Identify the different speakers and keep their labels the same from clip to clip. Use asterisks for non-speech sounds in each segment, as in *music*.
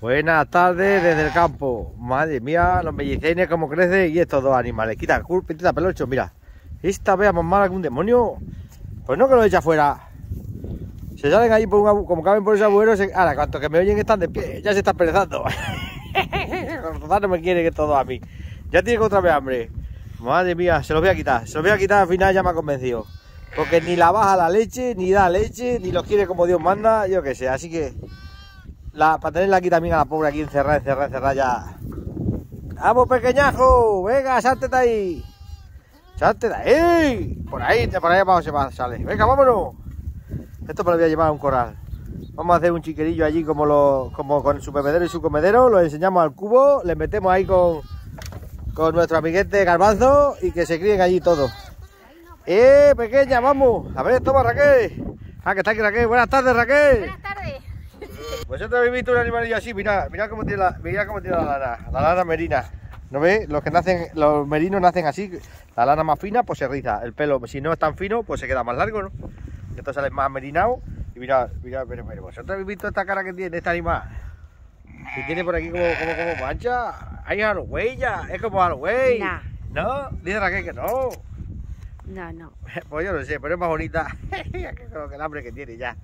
Speaker 1: Buenas tardes desde el campo. Madre mía, los mellicenes, cómo crecen y estos dos animales. Quita, quita pelocho, mira. Esta vea más mala que un demonio. Pues no que lo echa fuera. Se salen ahí por un como caben por ese agujero. Se... Ahora, cuanto que me oyen están de pie, ya se están perezando. *laughs* no me quiere que todo a mí. Ya tiene que otra vez hambre. Madre mía, se los voy a quitar. Se los voy a quitar, al final ya me ha convencido. Porque ni la baja la leche, ni da leche, ni los quiere como Dios manda, yo qué sé. Así que la, para tenerla aquí también a la pobre aquí encerrada, encerrada, encerrada ya. ¡Vamos, pequeñajo! ¡Venga, sáltete ahí! ¡Sáltete ahí! Por ahí, por ahí abajo se va, sale. ¡Venga, vámonos! Esto me lo voy a llevar a un corral. Vamos a hacer un chiquerillo allí como, lo, como con su bebedero y su comedero. Lo enseñamos al cubo, le metemos ahí con, con nuestro amiguete garbanzo y que se críen allí todos. ¡Eh, pequeña, vamos! A ver, toma Raquel. Ah, que está aquí Raquel. Buenas tardes, Raquel.
Speaker 2: Buenas tardes.
Speaker 1: Vosotros habéis visto un animalillo así, mira, mira cómo tiene la, mira cómo tiene la lana, la lana merina. ¿No ves? Los que nacen, los merinos nacen así, la lana más fina, pues se riza. El pelo, si no es tan fino, pues se queda más largo, ¿no? Esto sale más merinado. Y mira, mira, pero, pero, vosotros habéis visto esta cara que tiene este animal. Que tiene por aquí como, como, como mancha. Hay huella, es como Halloween.
Speaker 2: Nah.
Speaker 1: ¿No? Dice Raquel que no.
Speaker 2: No, no. *laughs*
Speaker 1: Pues yo no sé, pero es más bonita *laughs* que el hambre que tiene ya.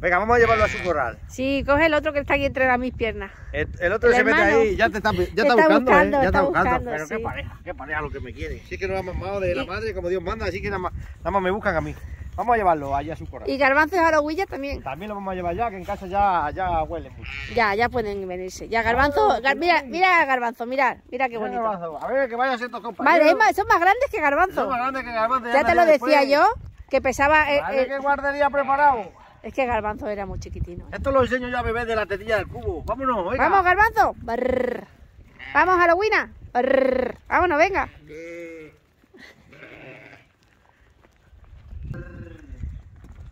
Speaker 1: Venga, vamos a llevarlo a su corral.
Speaker 2: Sí, coge el otro que está aquí entre mis piernas.
Speaker 1: El, el otro
Speaker 2: El
Speaker 1: se mete ahí, ya te está, ya
Speaker 2: Te
Speaker 1: está,
Speaker 2: está
Speaker 1: buscando,
Speaker 2: buscando,
Speaker 1: ¿eh? Ya
Speaker 2: está
Speaker 1: buscando.
Speaker 2: buscando,
Speaker 1: Pero qué pareja, qué pareja lo que me quiere. Sí que nos ha mamado de la madre como Dios manda, así que nada más, nada más me buscan a mí. Vamos a llevarlo allá a su corral.
Speaker 2: Y garbanzo y jaraguilla también.
Speaker 1: También lo vamos a llevar ya, que en casa ya, ya huele mucho.
Speaker 2: Ya, ya pueden venirse. Ya, garbanzo. gar- mira, mira, garbanzo, mirad. Mira qué bonito.
Speaker 1: A ver, que vaya a ser tus
Speaker 2: Madre,
Speaker 1: compañeros.
Speaker 2: más, son más grandes que garbanzo.
Speaker 1: Son más grandes que garbanzo,
Speaker 2: Ya te lo decía
Speaker 1: después.
Speaker 2: yo, que pesaba. eh, eh,
Speaker 1: qué guardería preparado.
Speaker 2: Es que garbanzo era muy chiquitino. ¿eh?
Speaker 1: Esto lo enseño yo a beber de la tetilla del cubo. Vámonos, venga.
Speaker 2: Vamos, garbanzo. Brrr. Vamos, Halloween. Brrr. Vámonos, venga.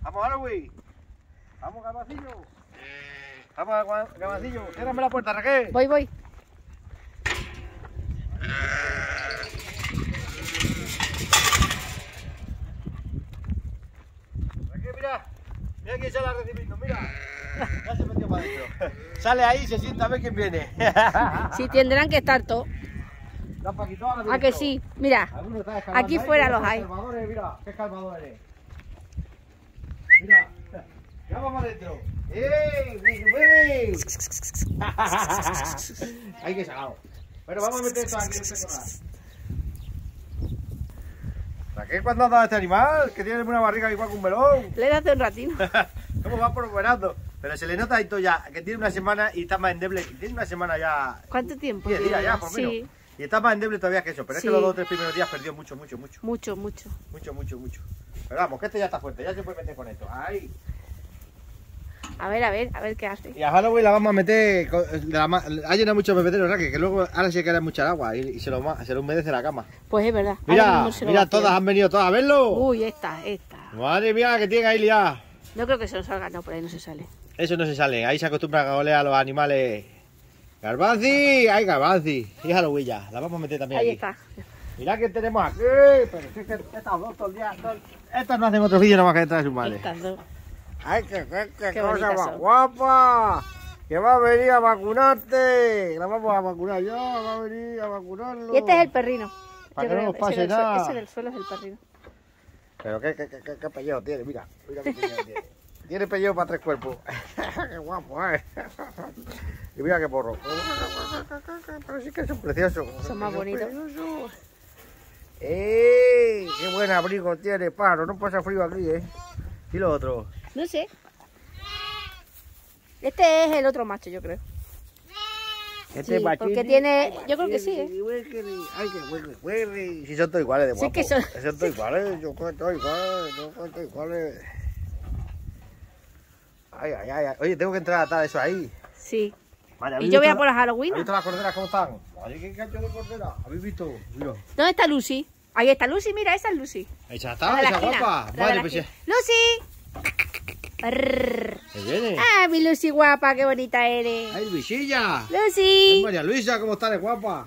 Speaker 1: Vamos, Halloween. Vamos, Garbancillo. Vamos, Garbancillo. Ciérrame la puerta, Raquel.
Speaker 2: Voy, voy.
Speaker 1: Raquel, mira. Mira quién sale a recibirnos, mira. Ya se metió para adentro. *laughs* Sale ahí y se sienta a ver quién viene. *laughs*
Speaker 2: Sí, tendrán que estar todos.
Speaker 1: La Paquito ahora
Speaker 2: ¿A que sí? Mira. Aquí fuera los hay.
Speaker 1: Mira, qué calmador eres. Mira, ya vamos adentro. ¡Ey! ¡Ey! Hay que salado. Bueno, vamos a meter esto aquí en este corral. Raquel, ¿cuándo has dado a este animal? Que tiene una barriga igual que un melón.
Speaker 2: Le das un ratito. *laughs*
Speaker 1: ¿Cómo va prosperando? Pero se le nota esto ya, que tiene una semana y está más endeble. Tiene una semana ya.
Speaker 2: ¿Cuánto tiempo?
Speaker 1: 10 días ya, por lo menos.
Speaker 2: Sí,
Speaker 1: Y está más endeble todavía que eso. Pero es
Speaker 2: Sí.
Speaker 1: que los dos o tres primeros días perdió mucho, mucho, mucho.
Speaker 2: mucho, mucho.
Speaker 1: Mucho, mucho, mucho. Pero vamos, que este ya está fuerte, ya se puede meter con esto. Ahí.
Speaker 2: A ver, a ver, a ver qué hace.
Speaker 1: Y a Halloween la vamos a meter. la ha llenado muchos bebederos, ¿verdad? Que, que luego ahora se queda mucha agua y, y se, lo, se lo humedece la cama.
Speaker 2: Pues es verdad.
Speaker 1: Mira,
Speaker 2: mismo se lo
Speaker 1: mira, todas han venido todas a verlo.
Speaker 2: Uy, esta, esta.
Speaker 1: Madre mía, que tiene ahí liada.
Speaker 2: No creo que se nos salga, no, por ahí no se sale.
Speaker 1: Eso no se sale, ahí se acostumbra a oler a los animales. Garbanzi, ay Garbanzi. Halloween ya, la vamos a meter también
Speaker 2: Ahí
Speaker 1: aquí.
Speaker 2: está.
Speaker 1: Mira que tenemos aquí. Pero si es que estas dos todo el día. todo- Estas no hacen otro vídeo nada más que detrás de su madre.
Speaker 2: Estas dos.
Speaker 1: ¡Ay, qué, qué, qué
Speaker 2: Qué
Speaker 1: cosa más
Speaker 2: son.
Speaker 1: guapa! ¡Que va a venir a vacunarte! La vamos a vacunar yo, va a venir a vacunarlo.
Speaker 2: Y este es el perrino.
Speaker 1: Para que no nos
Speaker 2: ese
Speaker 1: pase nada.
Speaker 2: Ese del suelo es el perrino.
Speaker 1: Pero qué, qué, qué, qué, qué pellejo tiene, mira. Mira qué pellejo tiene. Tiene pellejo para tres cuerpos. *laughs* ¡Qué guapo, eh! Y mira qué porro. Pero sí que son preciosos.
Speaker 2: Son más bonitos.
Speaker 1: ¡Ey! ¡Qué buen abrigo tiene, paro! No pasa frío aquí, ¿eh? Y lo otro.
Speaker 2: No sé. Este es el otro macho, yo creo.
Speaker 1: Este
Speaker 2: Sí, porque tiene- yo creo que sí,
Speaker 1: huequiri, Ay, que. Si son todos iguales de
Speaker 2: Sí,
Speaker 1: guapos.
Speaker 2: que son-
Speaker 1: Son todos iguales, yo creo que todos iguales, yo creo que todos iguales. Ay, ay, ay, ay. Oye, tengo que entrar a atar eso ahí.
Speaker 2: Sí.
Speaker 1: Vale,
Speaker 2: Y
Speaker 1: ¿habéis
Speaker 2: yo voy a por
Speaker 1: la-
Speaker 2: las Halloween.
Speaker 1: ¿Habéis visto las corderas cómo están? Qué cacho de cordera. ¿Habéis visto? Mira.
Speaker 2: ¿Dónde está Lucy? Ahí está Lucy, mira, esa es Lucy.
Speaker 1: Esa está, esa guapa. Vale, pues.
Speaker 2: ¡Lucy!
Speaker 1: Viene.
Speaker 2: ¡Ah, mi Lucy guapa! ¡Qué bonita eres!
Speaker 1: ¡Ay, Luisilla! ¡Ay,
Speaker 2: ¡Lucy!
Speaker 1: María Luisa, cómo estás guapa!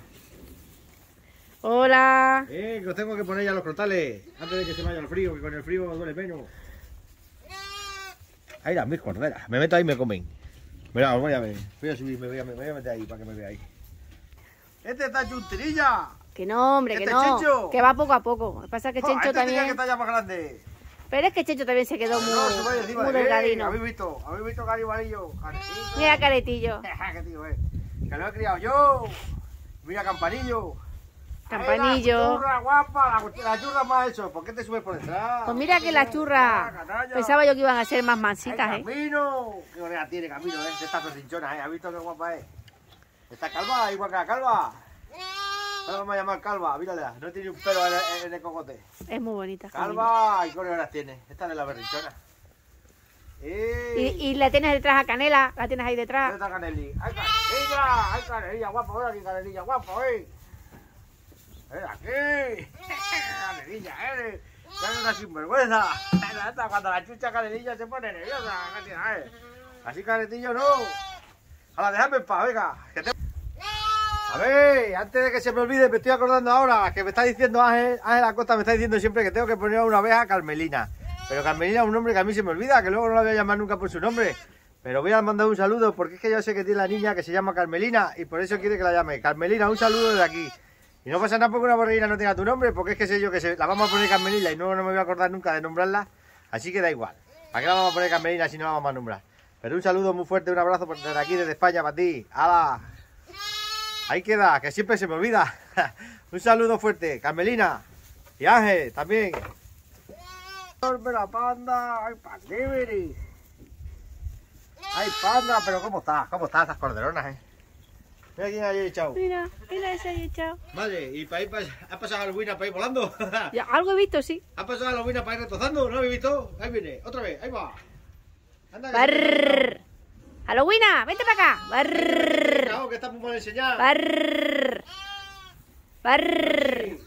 Speaker 2: Hola.
Speaker 1: Eh, que os tengo que poner ya los crotales antes de que se vaya el frío, que con el frío duele menos. Ahí las mis corderas. Me meto ahí y me comen. Mira, os voy a ver. Voy a subir, me voy a, me voy a meter ahí para que me veáis. Este está chunterilla.
Speaker 2: Que no, hombre, que
Speaker 1: ¿Este
Speaker 2: no.
Speaker 1: Chencho?
Speaker 2: Que va poco a poco. Lo que pasa es que
Speaker 1: Jo,
Speaker 2: Chencho
Speaker 1: este tenía que
Speaker 2: también.
Speaker 1: estar ya más grande.
Speaker 2: Pero es que Chencho también se quedó muy,
Speaker 1: No, se vaya encima
Speaker 2: muy
Speaker 1: de mí.
Speaker 2: delgadino.
Speaker 1: ¿Habéis visto? ¿Habéis visto Cari Amarillo? Caretillo.
Speaker 2: Mira caretillo. *laughs*
Speaker 1: ¿Qué tío, eh? Que lo he criado yo. Mira Campanillo.
Speaker 2: Campanillo.
Speaker 1: La churra guapa, la, churra más eso. ¿Por qué te subes por detrás?
Speaker 2: Pues mira que la churra. Pensaba yo que iban a ser más
Speaker 1: ¡Ay,
Speaker 2: mansitas, ¿eh?
Speaker 1: Camino! ¡Qué oreja tiene Camino, eh! Esta ¿eh? ¿Has visto qué guapa es? Está calva, igual que la calva. ¿Cómo vamos a llamar calva? Mírala, no tiene un pelo en el, cocote.
Speaker 2: Es muy bonita.
Speaker 1: Calva, ¿y qué horas tiene? Esta de la berrinchona.
Speaker 2: Y, y la tienes detrás a Canela, la tienes ahí
Speaker 1: ¿Dónde
Speaker 2: detrás.
Speaker 1: está Canelilla? ¡Ay, Canelilla! ¡Ay, Canelilla, guapo! ¡Ahora aquí, Canelilla, guapo, eh! ¡Ven aquí! ¡Canelilla! ¡Ya una sinvergüenza! Cuando la chucha Canelilla se pone nerviosa, ¿qué tiene, eh? Así Canetillo no. Ahora, déjame en paz, venga. A ver, antes de que se me olvide, me estoy acordando ahora que me está diciendo Ángel, Ángel Acosta me está diciendo siempre que tengo que poner a una abeja Carmelina. Pero Carmelina es un nombre que a mí se me olvida, que luego no la voy a llamar nunca por su nombre. Pero voy a mandar un saludo porque es que yo sé que tiene la niña que se llama Carmelina y por eso quiere que la llame. Carmelina, un saludo desde aquí. Y no pasa nada porque una borreguina no tenga tu nombre, porque es que sé yo que se, la vamos a poner Carmelina y luego no me voy a acordar nunca de nombrarla. Así que da igual. ¿Para qué la vamos a poner Carmelina si no la vamos a nombrar? Pero un saludo muy fuerte, un abrazo por- desde aquí, desde España, para ti. ¡Hala! Ahí queda, que siempre se me olvida. *laughs* un saludo fuerte, Carmelina. Y Ángel, también. ¡Enorme la panda! ¡Ay, pandibiri! ¡Ay, panda! Pero ¿cómo estás? ¿Cómo estás estas corderonas, eh? Mira quién hay echado.
Speaker 2: Mira, mira ese ahí echado.
Speaker 1: Madre, ¿y para ir para, ha pasado Halloween para ir volando? *laughs*
Speaker 2: Ya, algo he visto, sí.
Speaker 1: ¿Ha pasado Halloween para ir retozando? ¿No habéis visto? Ahí viene, otra vez, ahí va. Anda,
Speaker 2: Barrrr. Halloween, vente para acá. Barrrr.
Speaker 1: Claro, que está muy mal enseñado.
Speaker 2: Barrrr. Barrrr.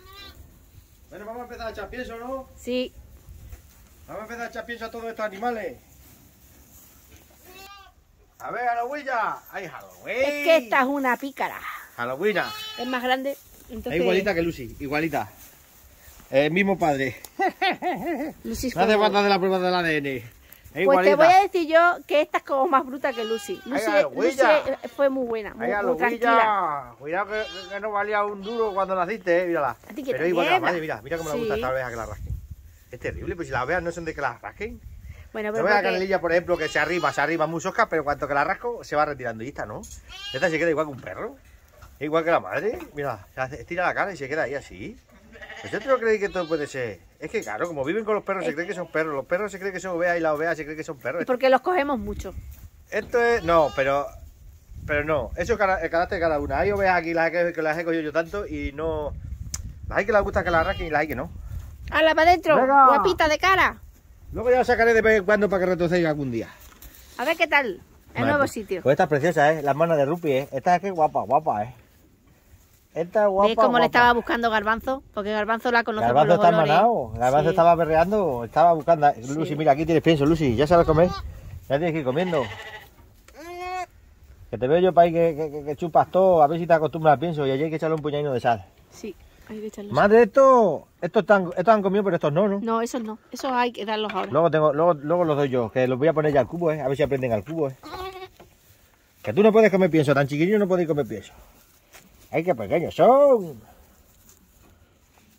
Speaker 1: Bueno, vamos a empezar a echar pienso, ¿no?
Speaker 2: Sí.
Speaker 1: Vamos a empezar a echar pienso a todos estos animales. A ver, Halloween. ¡Ay, Halloween!
Speaker 2: Es que esta es una pícara.
Speaker 1: Halloween.
Speaker 2: Es más grande. Entonces,
Speaker 1: Es igualita que Lucy, igualita. El mismo padre. *laughs*
Speaker 2: Lucy
Speaker 1: No hace falta de la prueba del ADN. Es
Speaker 2: Pues
Speaker 1: igualita.
Speaker 2: te voy a decir yo que esta es como más bruta que Lucy. Lucy, fue muy buena, muy,
Speaker 1: Ay,
Speaker 2: muy tranquila.
Speaker 1: Cuidado que, que no valía un duro cuando naciste, eh. Mírala.
Speaker 2: A
Speaker 1: Pero igual que la madre, mira, mira cómo le gusta a
Speaker 2: Sí.
Speaker 1: esta abeja que la rasquen. Es terrible, pues si las abejas no son de que las rasquen.
Speaker 2: Bueno,
Speaker 1: No
Speaker 2: pero
Speaker 1: ves a
Speaker 2: porque-
Speaker 1: Canelilla, por ejemplo, que se arriba, se arriba muy sosca, pero cuanto que la rasco, se va retirando. Y esta no. Esta se queda igual que un perro. Igual que la madre. Mira, se estira la cara y se queda ahí así. ¿Vosotros creéis que esto puede ser? Es que claro, como viven con los perros, se creen que son perros. Los perros se creen que son ovejas y las ovejas se creen que son perros.
Speaker 2: y porque los cogemos mucho.
Speaker 1: Esto es. No, pero. Pero no. Eso es el carácter de cada una. Hay ovejas aquí las que, que las he cogido yo tanto y no. Las hay que les gusta que las rasquen y las hay que no.
Speaker 2: ¡Hala, para adentro! ¡Guapita de cara!
Speaker 1: Luego ya la sacaré de vez en cuando para que retrocéis algún día.
Speaker 2: A ver qué tal el
Speaker 1: Vale,
Speaker 2: nuevo
Speaker 1: pues-
Speaker 2: sitio.
Speaker 1: Pues esta es preciosa, ¿eh? Las manos de Rupi, ¿eh? Esta es que guapa, guapa, ¿eh? Esta es guapa,
Speaker 2: ¿Ves cómo
Speaker 1: guapa.
Speaker 2: le estaba buscando Garbanzo? Porque Garbanzo la conoce
Speaker 1: Garbanzo
Speaker 2: por los
Speaker 1: está manado. Garbanzo
Speaker 2: Sí.
Speaker 1: estaba berreando, estaba buscando. Lucy,
Speaker 2: Sí.
Speaker 1: mira, aquí tienes pienso, Lucy. Ya sabes comer. Ya tienes que ir comiendo. Que te veo yo para ahí que, que- que- que chupas todo. A ver si te acostumbras al pienso. Y allí hay que echarle un puñadito de sal.
Speaker 2: Sí, hay que echarlos.
Speaker 1: Madre, esto, estos, están, estos han comido, pero estos no, ¿no?
Speaker 2: No, esos no. Esos hay que darlos ahora.
Speaker 1: Luego, tengo, luego, luego los doy yo, que los voy a poner ya al cubo, ¿eh? A ver si aprenden al cubo, ¿eh? Que tú no puedes comer pienso, tan chiquillo no podéis comer pienso. ¡Ay, qué pequeños son!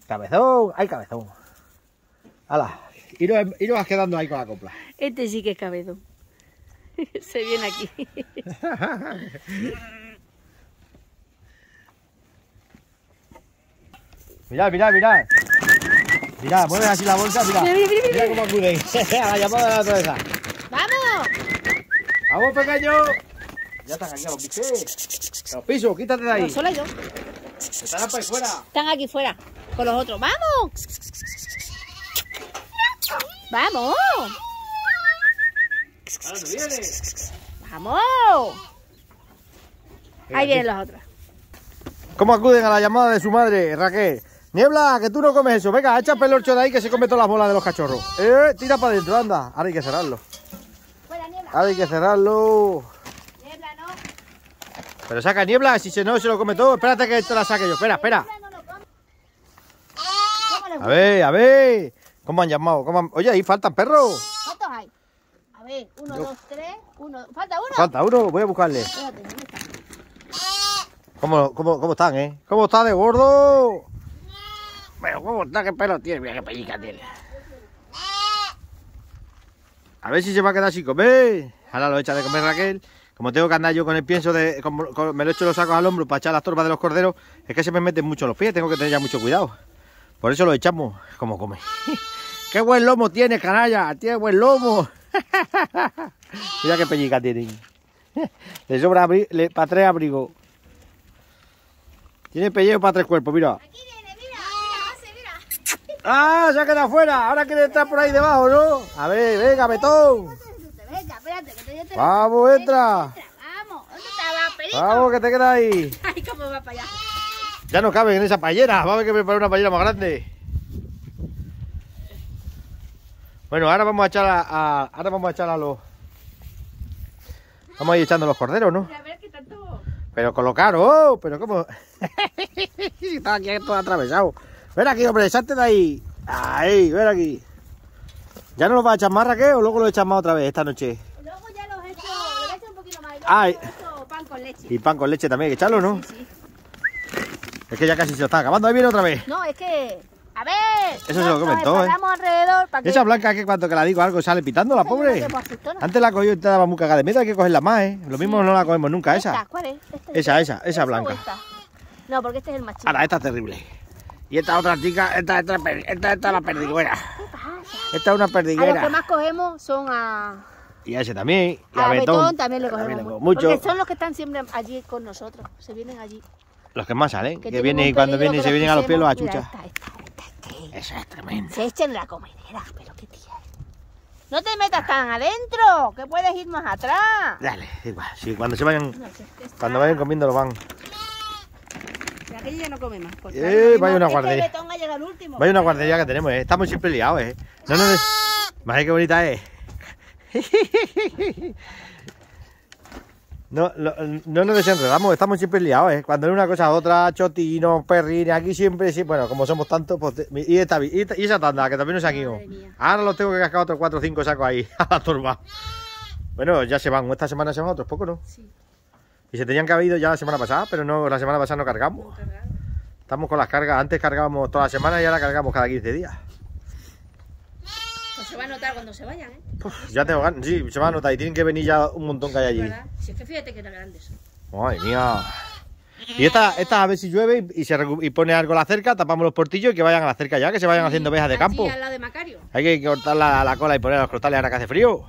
Speaker 1: Cabezón, ¡ay, cabezón! ¡Hala! Iros, iros quedando ahí con la copla.
Speaker 2: Este sí que es cabezón. *laughs* Se viene aquí. *laughs*
Speaker 1: Mirad, mirad, mirad. Mirad, mueves así la bolsa, mirad.
Speaker 2: Mira, mira, mira,
Speaker 1: Mira cómo acuden. *laughs* a la llamada de la naturaleza.
Speaker 2: ¡Vamos!
Speaker 1: ¡Vamos, pequeño! Ya están aquí a los bichos. Los pisos, quítate de ahí.
Speaker 2: No, solo yo.
Speaker 1: Están ahí fuera.
Speaker 2: Están aquí fuera. Con los otros. ¡Vamos! ¡Vamos!
Speaker 1: Ahora viene.
Speaker 2: ¡Vamos! Ahí vienen los otros.
Speaker 1: ¿Cómo acuden a la llamada de su madre, Raquel? Niebla, que tú no comes eso. Venga, echa pelorcho de ahí que se come todas las bolas de los cachorros. Eh, tira para adentro, anda. Ahora hay que cerrarlo. Ahora hay que cerrarlo.
Speaker 2: Niebla, no.
Speaker 1: Pero saca niebla, si se no se lo come todo. Espérate que te la saque yo. Espera, espera.
Speaker 2: Niebla no lo come. ¿Cómo les
Speaker 1: A ver, a ver. ¿Cómo han llamado? ¿Cómo han- Oye, ahí faltan perros.
Speaker 2: ¿Cuántos hay? A ver, uno, dos, tres, uno. ¿Falta uno?
Speaker 1: Falta uno, voy a buscarle. ¿Cómo, cómo, cómo están, eh? ¿Cómo está de gordo? Pero ¿cómo está? ¿Qué pelo tiene? Mira qué pellica tiene. A ver si se va a quedar sin comer. Ahora lo echa de comer Raquel. Como tengo que andar yo con el pienso de... me lo echo los sacos al hombro para echar las torbas de los corderos. Es que se me meten mucho los pies. Tengo que tener ya mucho cuidado. Por eso lo echamos. Como come. *laughs* ¡Qué buen lomo tiene, canalla! ¡Tiene buen lomo! *laughs* Mira qué pellica tienen. *laughs* Le sobra para tres abrigos. Tiene pellejo para tres cuerpos,
Speaker 2: mira.
Speaker 1: ¡Ah! Se ha quedado fuera. Ahora quiere entrar por ahí debajo, ¿no? A ver, venga, betón.
Speaker 2: Venga, espérate, que te yo te
Speaker 1: Vamos, entra.
Speaker 2: Entra, Vamos, ¿dónde estaba, Perico?
Speaker 1: Vamos, que te queda ahí. *laughs*
Speaker 2: Ay, cómo va para allá.
Speaker 1: Ya no cabe en esa payera. Vamos a ver que preparar una payera más grande. Bueno, ahora vamos a echar a, a- ahora vamos a echar a los. Vamos a ir echando los corderos, ¿no?
Speaker 2: A ver qué tanto.
Speaker 1: Pero con lo caro, oh, pero cómo. Si *laughs* Está aquí todo atravesado. Ven aquí, hombre, salte de ahí. Ahí, ven aquí. ¿Ya no lo vas a echar más, Raquel, o luego lo echas más otra vez esta noche?
Speaker 2: Luego ya los he hecho, le he hecho un poquito más. y luego
Speaker 1: Ay.
Speaker 2: pan con leche.
Speaker 1: Y pan con leche también, hay que echarlo, ¿no?
Speaker 2: Sí, sí.
Speaker 1: Es que ya casi se lo está acabando. Ahí viene otra vez.
Speaker 2: No, es que. A ver.
Speaker 1: Eso se lo comentó, ¿eh?
Speaker 2: alrededor para que.
Speaker 1: Esa blanca que cuando que la digo algo sale pitando, la pobre. Antes la cogió y te daba muy cagada de miedo, hay que cogerla más, ¿eh? Lo mismo no la cogemos nunca,
Speaker 2: ¿Esta?
Speaker 1: esa.
Speaker 2: ¿Cuál es? ¿Esta?
Speaker 1: Esa, esa, esa blanca.
Speaker 2: No, porque este es el más chico.
Speaker 1: Ahora, esta es terrible. Y esta otra chica, esta, esta, esta, esta es la perdiguera.
Speaker 2: ¿Qué pasa?
Speaker 1: Esta es una
Speaker 2: A los que
Speaker 1: perdiguera.
Speaker 2: más cogemos son a.
Speaker 1: Y a ese también. Y
Speaker 2: A
Speaker 1: a
Speaker 2: Betón,
Speaker 1: Betón.
Speaker 2: también le
Speaker 1: También
Speaker 2: cogemos mucho. Porque son los que están siempre allí con nosotros. Se vienen allí.
Speaker 1: Los que más salen. Que, vienen y cuando vienen se vienen a los pies los achuchas. Eso es tremendo.
Speaker 2: Se echen en la comedera, pero qué tía. No te metas tan adentro, que puedes ir más atrás.
Speaker 1: Dale, igual. Sí, cuando se vayan,
Speaker 2: No, si es que está-
Speaker 1: cuando vayan comiendo lo van.
Speaker 2: Aquello ya no come más. porque
Speaker 1: Eh, vaya una
Speaker 2: que
Speaker 1: guardería.
Speaker 2: Betón ha llegado al último.
Speaker 1: Vaya una guardería que tenemos, ¿eh? Estamos siempre liados, ¿eh? No, no, no. Madre qué bonita es. No, lo- no nos desenredamos, estamos siempre liados, ¿eh? Cuando es una cosa otra, chotinos, perrines, aquí siempre, sí, bueno, como somos tantos, pues... y, esta, y, esta- y esa tanda, que también nos
Speaker 2: mía.
Speaker 1: Ahora los tengo que cascar otros 4 o 5 sacos ahí, *laughs* a la turba. Bueno, ya se van, esta semana se van otros pocos, ¿no?
Speaker 2: Sí,
Speaker 1: Y se tenían que haber ido ya la semana pasada, pero no, la semana pasada no cargamos. Estamos con las cargas, antes cargábamos toda la semana y ahora cargamos cada 15 días.
Speaker 2: Pues se va a notar cuando se vayan, ¿eh?
Speaker 1: Uf, ya tengo ganas, sí, se va a notar y tienen que venir ya un montón que hay allí.
Speaker 2: Si es que fíjate que tan grandes.
Speaker 1: Madre mía. Y esta, esta a ver si llueve y, se y pone algo la cerca, tapamos los portillos y que vayan a la cerca ya, que se vayan haciendo ovejas de campo.
Speaker 2: al lado de Macario.
Speaker 1: Hay que cortar la, la cola y poner los crostales ahora que hace frío.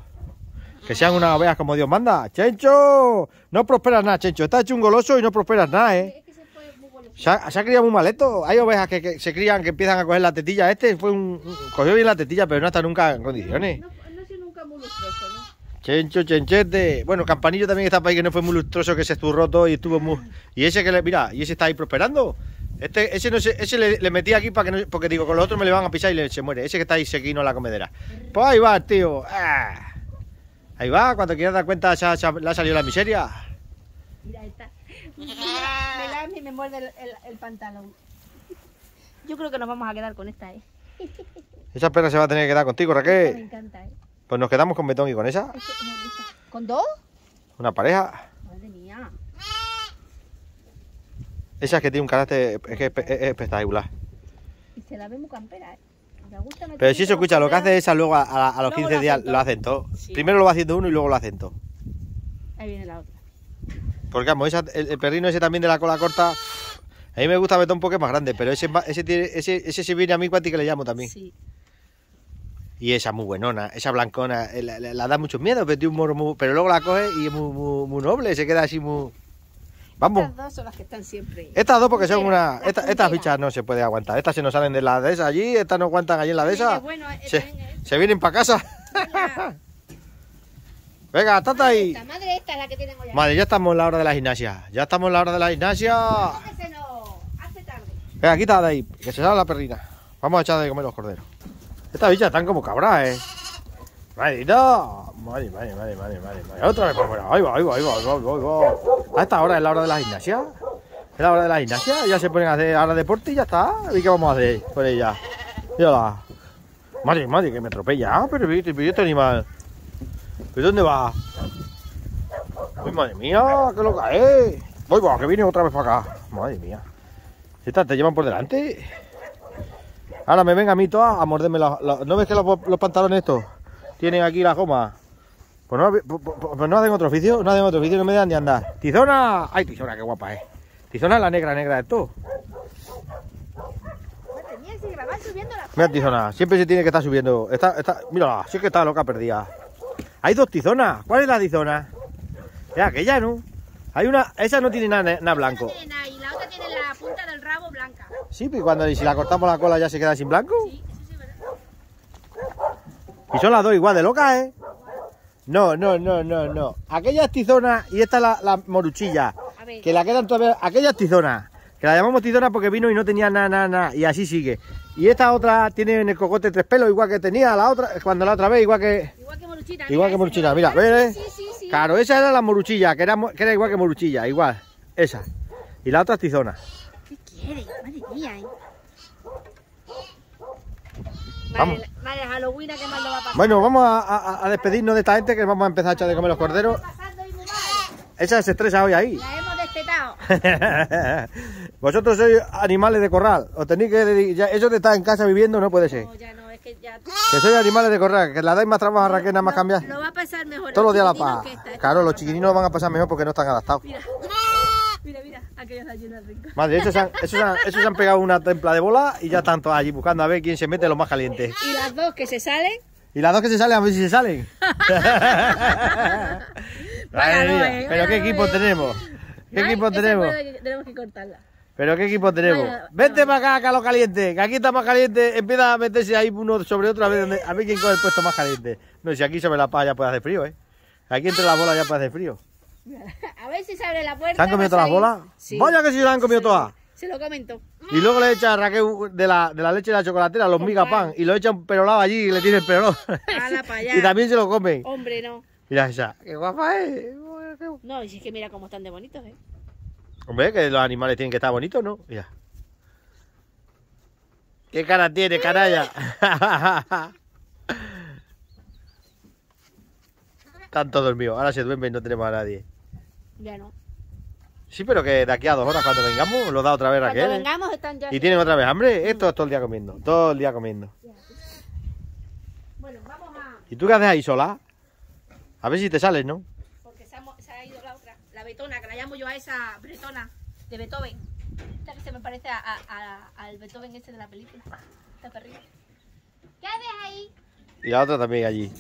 Speaker 1: Que sean unas ovejas como Dios manda. ¡Chencho! No prosperas nada, Chencho. Estás hecho un goloso y no prosperas nada, ¿eh?
Speaker 2: Es que se fue muy.
Speaker 1: Se ha, se ha criado muy maleto. Hay ovejas que, que se crían, que empiezan a coger la tetilla. Este fue un, un- cogió bien la tetilla, pero no está nunca en condiciones.
Speaker 2: No, no ha sido nunca muy lustroso, ¿no?
Speaker 1: Chencho, chenchete. Bueno, Campanillo también está para ahí que no fue muy lustroso, que se esturró todo y estuvo muy. Y ese que le. Mira, y ese está ahí prosperando. Este, ese no se- ese le, le metí aquí para que no. Porque digo, con los otros me le van a pisar y le, se muere. Ese que está ahí sequino en la comedera. Pues ahí va, tío. Ah. Ahí va, cuando quieras dar cuenta, se ha- le ha salido la miseria.
Speaker 2: Mira, esta. Mira, me lame y me muerde el, el- el pantalón. Yo creo que nos vamos a quedar con esta, ¿eh?
Speaker 1: Esa perra se va a tener que quedar contigo,
Speaker 2: Me
Speaker 1: Raquel.
Speaker 2: encanta, ¿eh?
Speaker 1: Pues nos quedamos con Betón y con esa.
Speaker 2: ¿Con dos?
Speaker 1: Una pareja.
Speaker 2: Madre mía.
Speaker 1: Esa es que tiene un carácter que es espectacular.
Speaker 2: Y se la ve muy campera, ¿eh? Meter
Speaker 1: Pero si eso escucha, lo que hace esa luego a, a- a los
Speaker 2: Luego
Speaker 1: 15
Speaker 2: lo
Speaker 1: días lo hacen todo.
Speaker 2: Sí.
Speaker 1: Primero lo va haciendo uno y luego lo hacen todo.
Speaker 2: Ahí viene la otra.
Speaker 1: Porque vamos, esa- el, el perrino ese también de la cola corta. A mí me gusta Betón porque es más grande, pero ese, ese, tiene, ese, ese se viene a mí cuanti que le llamo también.
Speaker 2: Sí.
Speaker 1: Y esa muy buenona, esa blancona, eh, la, la- la da mucho miedo, pero, tiene un morro muy- pero luego la coge y es muy, muy, muy noble, se queda así muy... Vamos.
Speaker 2: Estas dos son las que están siempre.
Speaker 1: Estas dos porque son una... esta- estas bichas no se puede aguantar. Estas se nos salen de la de esa allí, estas no aguantan allí en la de esa.
Speaker 2: es bueno, eh,
Speaker 1: Se,
Speaker 2: también es-
Speaker 1: se vienen para casa.
Speaker 2: Venga.
Speaker 1: Venga, tata ahí.
Speaker 2: Madre esta es la que tienen hoy.
Speaker 1: Vale, ya estamos en la hora de la gimnasia. Ya estamos en la hora de la gimnasia.
Speaker 2: Hace tarde.
Speaker 1: Venga, quita de ahí, que se sale la perrina. Vamos a echar de comer los corderos. Estas bichas están como cabras, eh. Madre, madre, madre, madre, madre, madre. Otra vez por fuera. Ahí va, ahí va, ahí va, ahí va, ahí va. A esta hora es la hora de la gimnasia. Es la hora de la gimnasia. Ya se ponen a hacer ahora deporte y ya está. ¿Y qué vamos a hacer con ella? Mírala. Madre, madre, que me atropella. Ah, pero pero este animal. ¿Pero dónde va? ¡Uy, madre mía! ¡Qué loca es! ¡Voy, va! Que viene otra vez para acá. Madre mía. ¿Estas te llevan por delante? Ahora me venga a mí toda a morderme la, la- ¿No ves que los pantalones estos tienen aquí la goma? Pues no, pues- pues- pues no hacen otro oficio, no hacen otro oficio, no me dan de andar. ¡Tizona! ¡Ay, Tizona, qué guapa es! Tizona es la negra, negra de todo.
Speaker 2: Madre mía, si me van subiendo la
Speaker 1: Mira, Tizona, siempre se tiene que estar subiendo. Está, está, mírala, sí que está loca perdida. Hay dos tizonas. ¿Cuál es la tizona? Es aquella, ¿no? Hay una, esa no tiene nada, nada blanco.
Speaker 2: Tiene nada y la otra tiene la punta del rabo blanca.
Speaker 1: Sí, pero cuando si la cortamos la cola ya se queda sin blanco. Y son las dos igual de locas, ¿eh? No, no, no, no, no. Aquella es tizona y esta la, la moruchilla. Que la quedan todavía. Aquella es tizona. Que la llamamos tizona porque vino y no tenía nada, nada, nada. Y así sigue. Y esta otra tiene en el cocote tres pelos, igual que tenía la otra, cuando la otra vez, igual que.
Speaker 2: Igual que moruchita.
Speaker 1: Igual
Speaker 2: mira,
Speaker 1: que moruchita, mira. ¿ves?
Speaker 2: Sí, sí, sí.
Speaker 1: Claro, esa era la moruchilla, que era, que era igual que moruchilla, igual. Esa. Y la otra es tizona.
Speaker 2: ¿Qué quiere? Madre mía, ¿eh?
Speaker 1: Vamos.
Speaker 2: Vale, vale, Halloween, ¿a qué más lo va a pasar?
Speaker 1: Bueno, vamos a, a- a despedirnos de esta gente que vamos a empezar a echar de comer los corderos. Esa se estresa hoy ahí.
Speaker 2: La hemos destetado. *laughs*
Speaker 1: Vosotros sois animales de corral. Os tenéis que ya- Eso de estar en casa viviendo no puede ser.
Speaker 2: No, ya no, es que ya...
Speaker 1: Que sois animales de corral. Que la dais más trabajo a Raquel nada más cambiar.
Speaker 2: Lo va a pasar mejor.
Speaker 1: Todos los días la paz. Claro, los chiquininos van a pasar mejor porque no están adaptados.
Speaker 2: Mira, aquellas gallinas ricas.
Speaker 1: Madre, esos han, esos han- esos se han pegado una templa de bola y ya están todos allí buscando a ver quién se mete lo más caliente.
Speaker 2: Y las dos que se salen,
Speaker 1: Y las dos que se salen, a ver si se salen. *laughs* Madre
Speaker 2: no,
Speaker 1: mía,
Speaker 2: eh,
Speaker 1: Pero qué
Speaker 2: no,
Speaker 1: equipo
Speaker 2: eh.
Speaker 1: tenemos. ¿Qué
Speaker 2: Ay,
Speaker 1: equipo tenemos?
Speaker 2: que Tenemos que cortarla.
Speaker 1: Pero qué equipo tenemos.
Speaker 2: Vaya,
Speaker 1: Vente para acá, lo caliente. Que aquí está más caliente. Empieza a meterse ahí uno sobre otro a ver, dónde- a ver quién coge el puesto más caliente. No, si aquí sobre la paz ya puede hacer frío, ¿eh? Aquí entre las bolas ya puede hacer frío. *laughs*
Speaker 2: A ver si se abre la puerta.
Speaker 1: ¿Se han comido todas las bolas?
Speaker 2: Sí.
Speaker 1: Vaya que sí se las han comido todas.
Speaker 2: Se lo comento.
Speaker 1: Y luego le echa a Raquel de la, de la leche de la chocolatera, los
Speaker 2: Con
Speaker 1: miga
Speaker 2: pan.
Speaker 1: pan. Y lo echa un perolado allí y le tiene el perolado. *laughs* Y también se lo comen.
Speaker 2: Hombre, no.
Speaker 1: Mira esa. Qué guapa es.
Speaker 2: No, y si es que mira cómo están de bonitos, ¿eh?
Speaker 1: Hombre, que los animales tienen que estar bonitos, ¿no? Mira. ¿Qué cara tiene, canalla? *laughs* Están todos dormidos. Ahora se duermen y no tenemos a nadie.
Speaker 2: Ya no.
Speaker 1: Sí, pero que de aquí a dos horas cuando vengamos lo da otra vez
Speaker 2: Cuando
Speaker 1: Raquel. ¿eh?
Speaker 2: vengamos están ya...
Speaker 1: Y tienen otra vez hambre. Esto es todo el día comiendo. Todo el día comiendo.
Speaker 2: Bueno, vamos a...
Speaker 1: ¿Y tú qué haces ahí sola? A ver si te sales, ¿no?
Speaker 2: Porque se ha, mo- se ha ido la otra, la betona, que la llamo yo a esa bretona de Beethoven. Esta que se me parece a, a- a- al Beethoven ese de la película. Esta perrita. ¿Qué haces ahí?
Speaker 1: Y la otra también allí.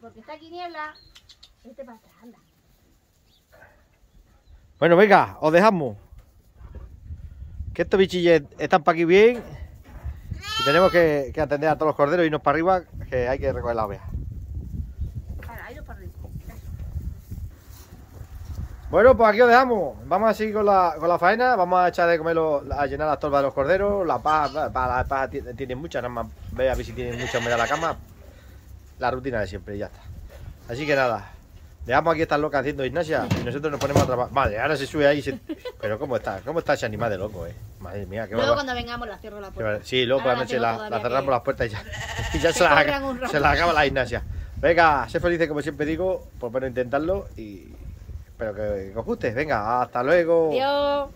Speaker 2: Porque está aquí niebla. Este para atrás, anda.
Speaker 1: Bueno, venga, os dejamos. Que estos bichillos están para aquí bien. Y tenemos que, que atender a todos los corderos y irnos para arriba, que hay que recoger la oveja. Bueno, pues aquí os dejamos. Vamos a seguir con la, con la faena. Vamos a echar de comer, los- a llenar las torbas de los corderos. La paja, para la paja ti- tienen mucha, nada más ve a ver si tienen mucha humedad la cama. La rutina de siempre y ya está. Así que nada. Dejamos aquí estas locas haciendo gimnasia y nosotros nos ponemos a trabajar. Vale, ahora se sube ahí y se... Pero ¿cómo está? ¿Cómo está ese animal de loco, eh? Madre mía, qué
Speaker 2: Luego
Speaker 1: barba-
Speaker 2: cuando vengamos la cierro la puerta.
Speaker 1: Sí, luego por la noche la, cerramos
Speaker 2: que-
Speaker 1: las puertas y ya, *laughs* y ya se, la, se la acaba la gimnasia. Venga, sé felices como siempre digo, por menos intentarlo y espero que, que os guste. Venga, hasta luego.
Speaker 2: Adiós.